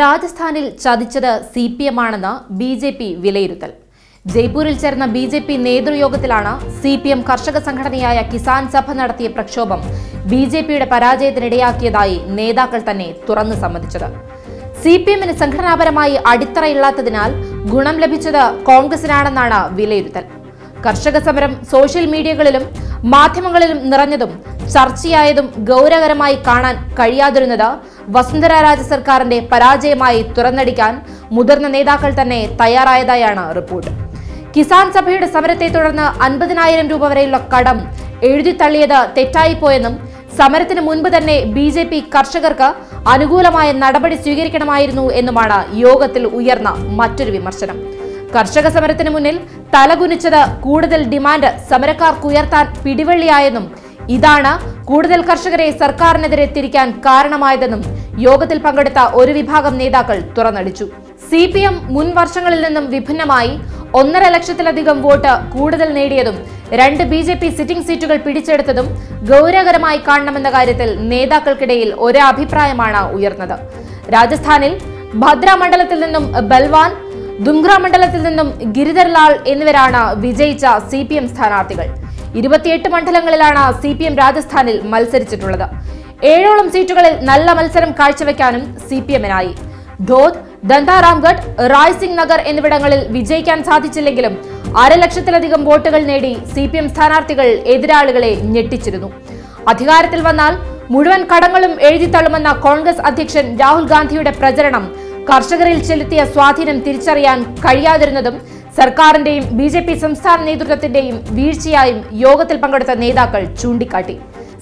രാജസ്ഥാനിൽ ചതിച്ചത് C P M ആണെന്ന് ബി ജെ പി വിലയിരുത്തൽ. ജയ്പൂരിൽ ചേർന്ന ബി ജെ പി നേതൃയോഗത്തിലാണ് സി പി എം കർഷക സംഘടനയായ കിസാൻ സഭ നടത്തിയ പ്രക്ഷോഭം ബി ജെ പിയുടെ പരാജയത്തിനിടയാക്കിയതായി നേതാക്കൾ തന്നെ തുറന്നു സമ്മതിച്ചത്. സി പി എമ്മിന് സംഘടനാപരമായി അടിത്തറയില്ലാത്തതിനാൽ ഗുണം ലഭിച്ചത് കോൺഗ്രസിനാണെന്നാണ് വിലയിരുത്തൽ. കർഷക സമരം സോഷ്യൽ മീഡിയകളിലും മാധ്യമങ്ങളിലും നിറഞ്ഞതും ചർച്ചയായതും ഗൗരവകരമായി കാണാൻ കഴിയാതിരുന്നത് വസുന്ധര രാജ സർക്കാരിന്റെ പരാജയമായി തുറന്നടിക്കാൻ മുതിർന്ന നേതാക്കൾ തന്നെ തയ്യാറായതായാണ് റിപ്പോർട്ട്. കിസാൻ സഭയുടെ സമരത്തെ തുടർന്ന് അൻപതിനായിരം രൂപ വരെയുള്ള കടം എഴുതിത്തള്ളിയത് തെറ്റായിപ്പോയെന്നും സമരത്തിന് മുൻപ് തന്നെ ബി ജെ പി കർഷകർക്ക് അനുകൂലമായ നടപടി സ്വീകരിക്കണമായിരുന്നു എന്നുമാണ് യോഗത്തിൽ ഉയർന്ന മറ്റൊരു വിമർശനം. കർഷക സമരത്തിന് മുന്നിൽ തലകുനിച്ചത് കൂടുതൽ ഡിമാൻഡ് സമരക്കാർക്ക് ഉയർത്താൻ പിടിവള്ളിയായെന്നും ഇതാണ് കൂടുതൽ കർഷകരെ സർക്കാരിനെതിരെ തിരിക്കാൻ കാരണമായതെന്നും യോഗത്തിൽ പങ്കെടുത്ത ഒരു വിഭാഗം നേതാക്കൾ തുറന്നടിച്ചു. സി പി എം മുൻ വർഷങ്ങളിൽ നിന്നും വിഭിന്നമായി ഒന്നര ലക്ഷത്തിലധികം വോട്ട് കൂടുതൽ നേടിയതും രണ്ട് ബി ജെ പി സിറ്റിംഗ് സീറ്റുകൾ പിടിച്ചെടുത്തതും ഗൗരവകരമായി കാണണമെന്ന കാര്യത്തിൽ നേതാക്കൾക്കിടയിൽ ഒരേ അഭിപ്രായമാണ് ഉയർന്നത്. രാജസ്ഥാനിൽ ഭദ്ര മണ്ഡലത്തിൽ നിന്നും ബൽവാൻ ദുംഗ്ര മണ്ഡലത്തിൽ നിന്നും ഗിരിധർ ലാൽ എന്നിവരാണ് വിജയിച്ച സി പി എം സ്ഥാനാർത്ഥികൾ. ഇരുപത്തിയെട്ട് മണ്ഡലങ്ങളിലാണ് സി പി എം രാജസ്ഥാനിൽ മത്സരിച്ചിട്ടുള്ളത്. ഏഴോളം സീറ്റുകളിൽ നല്ല മത്സരം കാഴ്ചവെക്കാനും സി പി എമ്മിനായി. ധോത് ദന്താറാംഗഡ് റായ്സിംഗ് നഗർ എന്നിവിടങ്ങളിൽ വിജയിക്കാൻ സാധിച്ചില്ലെങ്കിലും അരലക്ഷത്തിലധികം വോട്ടുകൾ നേടി സി പി എം സ്ഥാനാർത്ഥികൾ എതിരാളികളെ ഞെട്ടിച്ചിരുന്നു. അധികാരത്തിൽ വന്നാൽ മുഴുവൻ കടങ്ങളും എഴുതിത്തള്ളുമെന്ന കോൺഗ്രസ് അധ്യക്ഷൻ രാഹുൽ ഗാന്ധിയുടെ പ്രചരണം കർഷകരിൽ ചെലുത്തിയ സ്വാധീനം തിരിച്ചറിയാൻ കഴിയാതിരുന്നതും സർക്കാരിന്റെയും ബി ജെ പി സംസ്ഥാന നേതൃത്വത്തിന്റെയും വീഴ്ചയായും യോഗത്തിൽ പങ്കെടുത്ത നേതാക്കൾ ചൂണ്ടിക്കാട്ടി.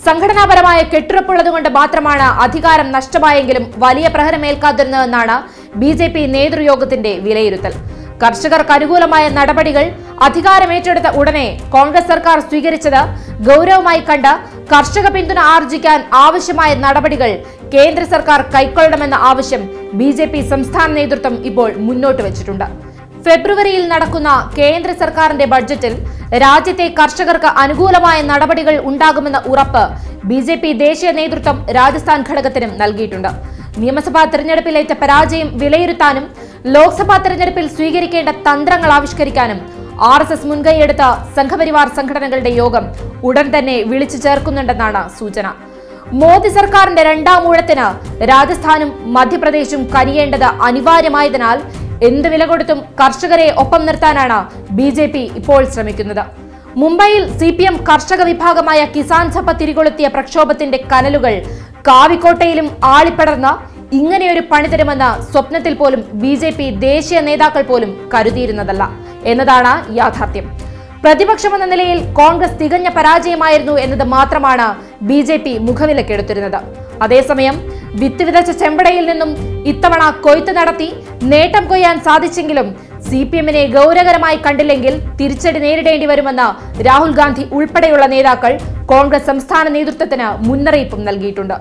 സംഘടനാപരമായ കെട്ടുറപ്പുള്ളതുകൊണ്ട് മാത്രമാണ് അധികാരം നഷ്ടമായെങ്കിലും വലിയ പ്രഹരമേൽക്കാതിരുന്നതെന്നാണ് ബി ജെ പി നേതൃയോഗത്തിന്റെ വിലയിരുത്തൽ. കർഷകർക്ക് അനുകൂലമായ നടപടികൾ അധികാരമേറ്റെടുത്ത ഉടനെ കോൺഗ്രസ് സർക്കാർ സ്വീകരിച്ചത് ഗൗരവമായി കണ്ട് കർഷക പിന്തുണ ആർജിക്കാൻ ആവശ്യമായ നടപടികൾ കേന്ദ്ര സർക്കാർ കൈക്കൊള്ളണമെന്ന ആവശ്യം ബി ജെ പി സംസ്ഥാന നേതൃത്വം ഇപ്പോൾ മുന്നോട്ട് വച്ചിട്ടുണ്ട്. ഫെബ്രുവരിയിൽ നടക്കുന്ന കേന്ദ്ര സർക്കാരിന്റെ ബഡ്ജറ്റിൽ രാജ്യത്തെ കർഷകർക്ക് അനുകൂലമായ നടപടികൾ ഉണ്ടാകുമെന്ന ഉറപ്പ് ബി ജെ പി ദേശീയ നേതൃത്വം രാജസ്ഥാൻ ഘടകത്തിനും നൽകിയിട്ടുണ്ട്. നിയമസഭാ തെരഞ്ഞെടുപ്പിലേറ്റ പരാജയം വിലയിരുത്താനും ലോക്സഭാ തെരഞ്ഞെടുപ്പിൽ സ്വീകരിക്കേണ്ട തന്ത്രങ്ങൾ ആവിഷ്കരിക്കാനും ആർ എസ് എസ് മുൻകൈയെടുത്ത സംഘപരിവാർ സംഘടനകളുടെ യോഗം ഉടൻ തന്നെ വിളിച്ചു ചേർക്കുന്നുണ്ടെന്നാണ് സൂചന. മോദി സർക്കാരിന്റെ രണ്ടാം ഊഴത്തിന് രാജസ്ഥാനും മധ്യപ്രദേശും കനിയേണ്ടത് അനിവാര്യമായതിനാൽ എന്ത് വില കൊടുത്തും കർഷകരെ ഒപ്പം നിർത്താനാണ് ബി ജെ പി ഇപ്പോൾ ശ്രമിക്കുന്നത്. മുംബൈയിൽ സി പി എം കർഷക വിഭാഗമായ കിസാൻ സഭ തിരികൊളുത്തിയ പ്രക്ഷോഭത്തിന്റെ കനലുകൾ കാവിക്കോട്ടയിലും ആളിപ്പടർന്ന ഇങ്ങനെയൊരു പണി തരുമെന്ന് സ്വപ്നത്തിൽ പോലും ബി ദേശീയ നേതാക്കൾ പോലും കരുതിയിരുന്നതല്ല. എന്നതാണ് യാഥാർത്ഥ്യം. പ്രതിപക്ഷമെന്ന നിലയിൽ കോൺഗ്രസ് തികഞ്ഞ പരാജയമായിരുന്നു എന്നത് മാത്രമാണ് ബി ജെ പി മുഖവിലക്കെടുത്തിരുന്നത്. അതേസമയം വിത്ത് വിതച്ച ചെമ്പടയിൽ നിന്നും ഇത്തവണ കൊയ്ത്ത് നടത്തി നേട്ടം കൊയ്യാൻ സാധിച്ചെങ്കിലും സി പി എമ്മിനെ ഗൗരവകരമായി കണ്ടില്ലെങ്കിൽ തിരിച്ചടി നേരിടേണ്ടി വരുമെന്ന് രാഹുൽ ഗാന്ധി ഉൾപ്പെടെയുള്ള നേതാക്കൾ കോൺഗ്രസ് സംസ്ഥാന നേതൃത്വത്തിന് മുന്നറിയിപ്പും നൽകിയിട്ടുണ്ട്.